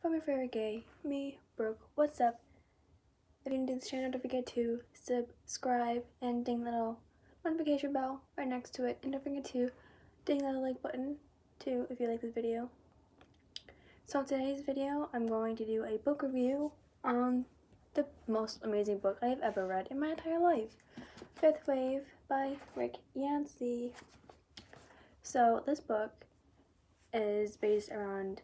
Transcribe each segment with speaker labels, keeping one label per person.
Speaker 1: from your favorite gay, me, Brooke. What's up? If you're new to this channel, don't forget to subscribe and ding the little notification bell right next to it. And don't forget to ding the like button too if you like this video. So in today's video, I'm going to do a book review on the most amazing book I've ever read in my entire life. Fifth Wave by Rick Yancey. So this book is based around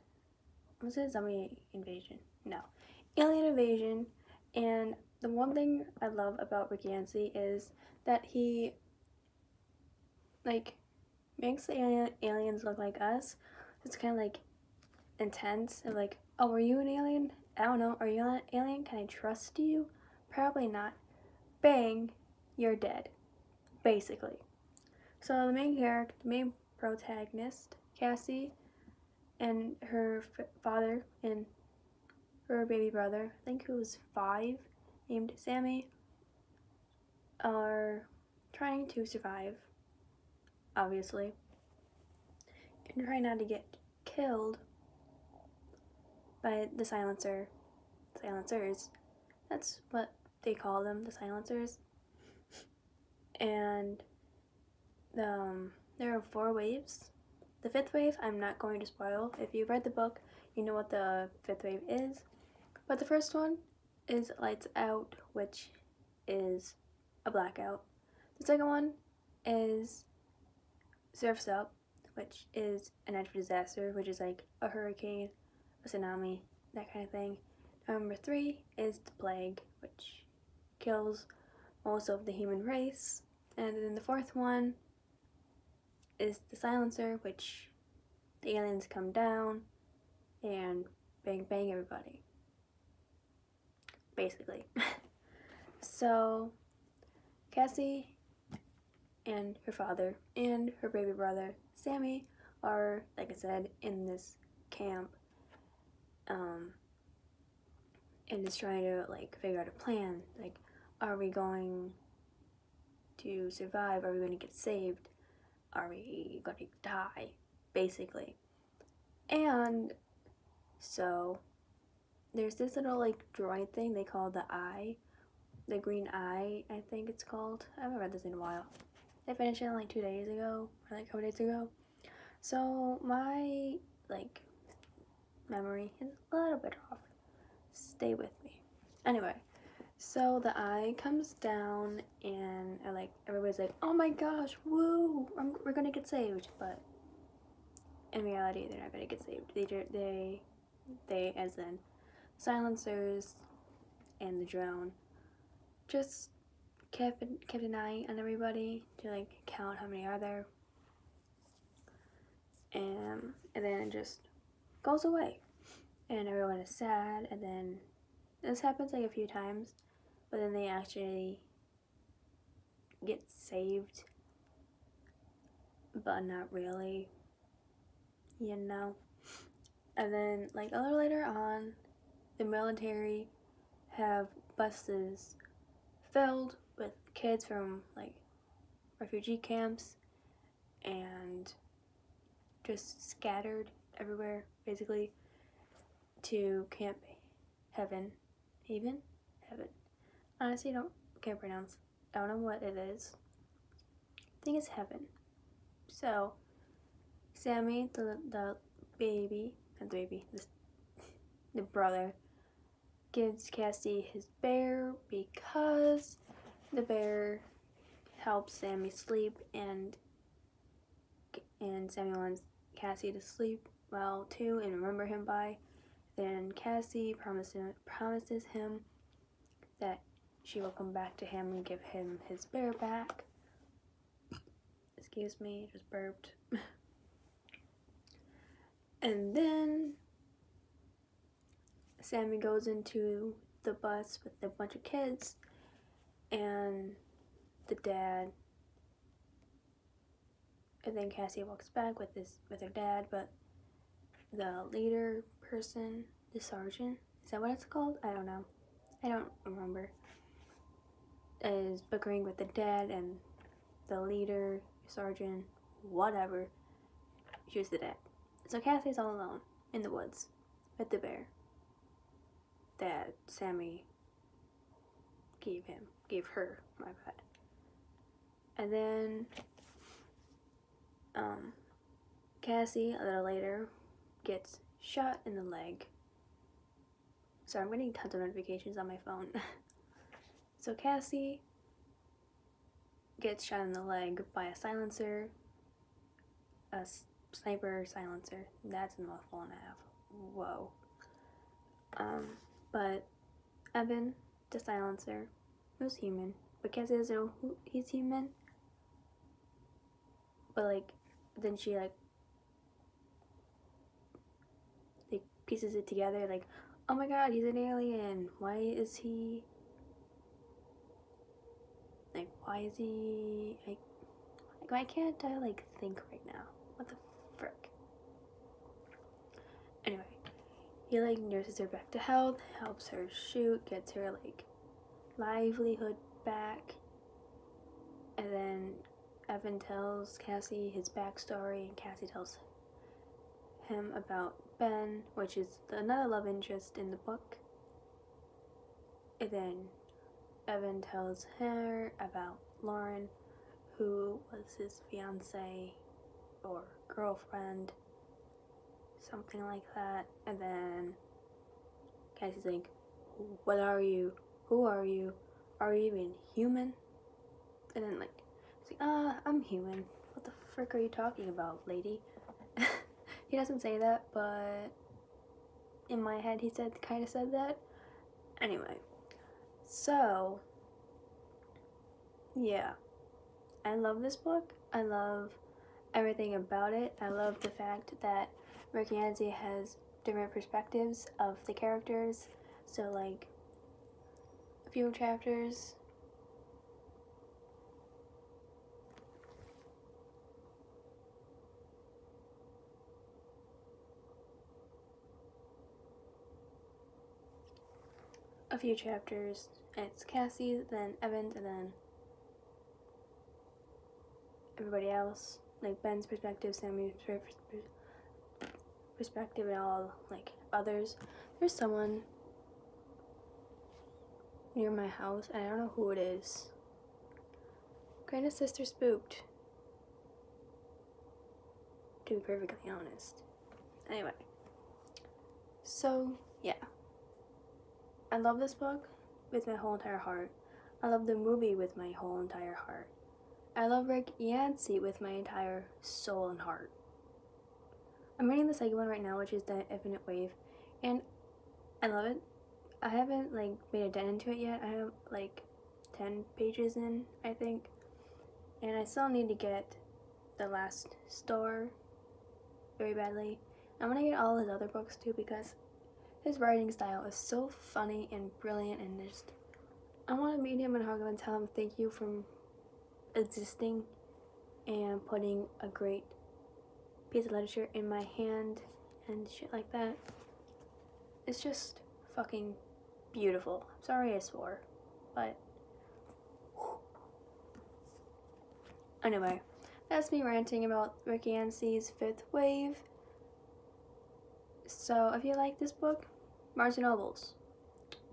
Speaker 1: was it zombie invasion? No. Alien invasion and the one thing I love about Rick Yancey is that he like makes the alien, aliens look like us. It's kind of like intense and like, oh, are you an alien? I don't know. Are you an alien? Can I trust you? Probably not. Bang, you're dead. Basically. So the main character, the main protagonist, Cassie, and her father and her baby brother, I think who was five, named Sammy, are trying to survive, obviously, and try not to get killed by the silencer, silencers. That's what they call them, the silencers. And um, there are four waves the fifth wave, I'm not going to spoil. If you read the book, you know what the fifth wave is. But the first one is Lights Out, which is a blackout. The second one is Surf's Up, which is a natural disaster, which is like a hurricane, a tsunami, that kind of thing. Number three is the plague, which kills most of the human race. And then the fourth one is the silencer, which the aliens come down and bang bang everybody. Basically. so Cassie and her father and her baby brother Sammy are, like I said, in this camp um, and just trying to like figure out a plan. Like, are we going to survive? Are we going to get saved? Are we to die, basically. And so there's this little like droid thing they call the eye, the green eye, I think it's called. I haven't read this in a while. I finished it like two days ago, or like a couple days ago. So my like memory is a little bit off. Stay with me. Anyway, so the eye comes down and uh, like everybody's like, oh my gosh, woo, I'm, we're gonna get saved. But in reality, they're not gonna get saved. They, they, they, as in silencers and the drone, just kept, kept an eye on everybody to like count how many are there. And, and then it just goes away. And everyone is sad and then this happens like a few times but then they actually get saved, but not really, you know. And then, like a little later on, the military have buses filled with kids from like refugee camps and just scattered everywhere basically to camp heaven. Haven heaven honestly don't can't pronounce. I don't know what it is. I think it's heaven. So Sammy, the the baby, not the baby, the, the brother, gives Cassie his bear because the bear helps Sammy sleep and and Sammy wants Cassie to sleep well too and remember him by. Then Cassie promises promises him that she will come back to him and give him his bear back. Excuse me, just burped. and then Sammy goes into the bus with a bunch of kids and the dad and then Cassie walks back with this with her dad, but the leader person, the sergeant, is that what it's called? I don't know. I don't remember is bickering with the dad and the leader, sergeant, whatever. She was the dad. So Cassie's all alone in the woods with the bear. that Sammy gave him, gave her, my bad. And then, um, Cassie, a little later, gets shot in the leg. Sorry, I'm getting tons of notifications on my phone. so Cassie gets shot in the leg by a silencer, a sniper silencer. That's a mouthful and a half. Whoa. Um, but Evan, the silencer, who's human, but Cassie doesn't know who he's human. But like, then she like, like pieces it together. Like, oh my god, he's an alien. Why is he? Like, why is he? Like, why can't I like think right now? What the frick? Anyway, he like nurses her back to health, helps her shoot, gets her like livelihood back, and then Evan tells Cassie his backstory, and Cassie tells him about Ben, which is another love interest in the book. And then Evan tells her about Lauren, who was his fiance or girlfriend, something like that. And then Cassie's like, What are you? Who are you? Are you even human? And then, like, like, ah, uh, I'm human. What the frick are you talking about, lady? he doesn't say that, but in my head he said kind of said that. Anyway, so yeah, I love this book. I love everything about it. I love the fact that Rick Yancey has different perspectives of the characters. So like a few chapters a few chapters. It's Cassie, then Evans, and then everybody else. Like Ben's perspective, Sammy's perspective, and all like others. There's someone near my house, and I don't know who it is. Grandma's sister spooked. To be perfectly honest. Anyway. So, yeah. I love this book with my whole entire heart. I love the movie with my whole entire heart. I love Rick Yancey with my entire soul and heart. I'm reading the second one right now, which is The Infinite Wave, and I love it. I haven't like made a dent into it yet. I have like 10 pages in, I think. And I still need to get the Last Star very badly. I'm gonna get all his other books too because his writing style is so funny and brilliant and just I want to meet him and hug him and tell him thank you for existing and putting a great piece of literature in my hand and shit like that. It's just fucking beautiful. Sorry I swore, but anyway, that's me ranting about Rick Yancey's Fifth Wave. So if you like this book, Barnes & Nobles.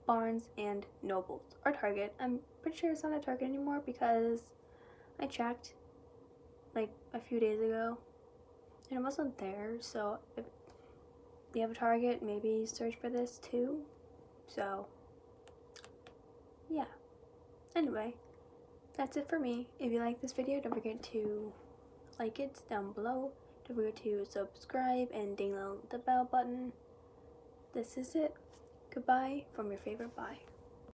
Speaker 1: Barnes and Nobles. Or Target. I'm pretty sure it's not a Target anymore because I checked like a few days ago and it wasn't there. So if you have a Target, maybe search for this too. So yeah. Anyway, that's it for me. If you like this video, don't forget to like it down below. Don't forget to subscribe and ding the bell button. This is it. Goodbye from your favorite bye.